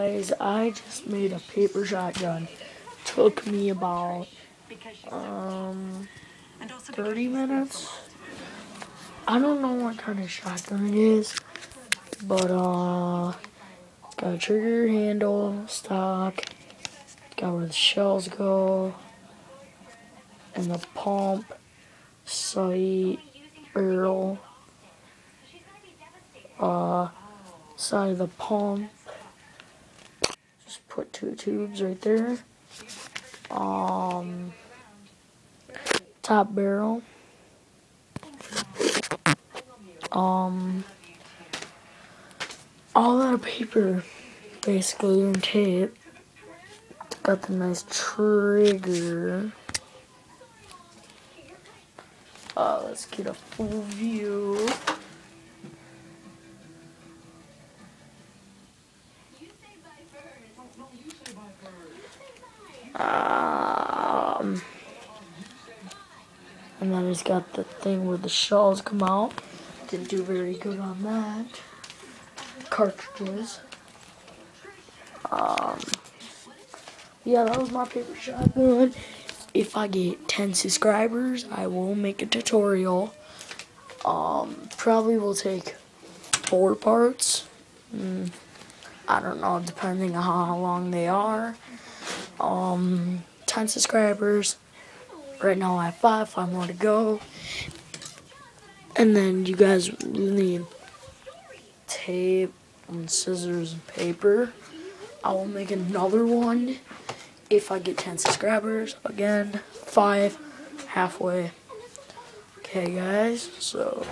Guys, I just made a paper shotgun. Took me about um 30 minutes. I don't know what kind of shotgun it is, but uh, got a trigger handle, stock, got where the shells go, and the pump, sight, barrel, uh, side of the pump. Just put two tubes right there. Um, top barrel. Um, all out of paper, basically, and tape. Got the nice trigger. Uh, let's get a full view. Um, and then he's got the thing where the shells come out. Didn't do very good on that. Cartridges. Um, yeah, that was my paper shotgun. If I get 10 subscribers, I will make a tutorial. Um, probably will take four parts. Mm, I don't know, depending on how long they are. Um, 10 subscribers. Right now I have five, five more to go. And then you guys need tape and scissors and paper. I will make another one if I get 10 subscribers. Again, five, halfway. Okay, guys, so